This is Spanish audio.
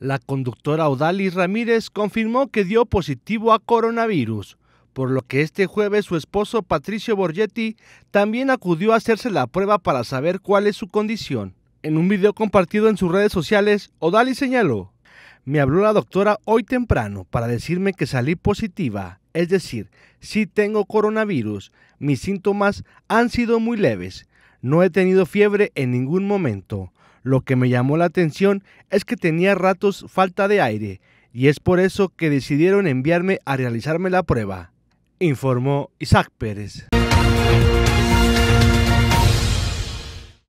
La conductora Odalis Ramírez confirmó que dio positivo a coronavirus, por lo que este jueves su esposo Patricio Borgetti también acudió a hacerse la prueba para saber cuál es su condición. En un video compartido en sus redes sociales, Odalis señaló, me habló la doctora hoy temprano para decirme que salí positiva, es decir, sí tengo coronavirus, mis síntomas han sido muy leves, no he tenido fiebre en ningún momento. Lo que me llamó la atención es que tenía ratos falta de aire y es por eso que decidieron enviarme a realizarme la prueba, informó Isaac Pérez.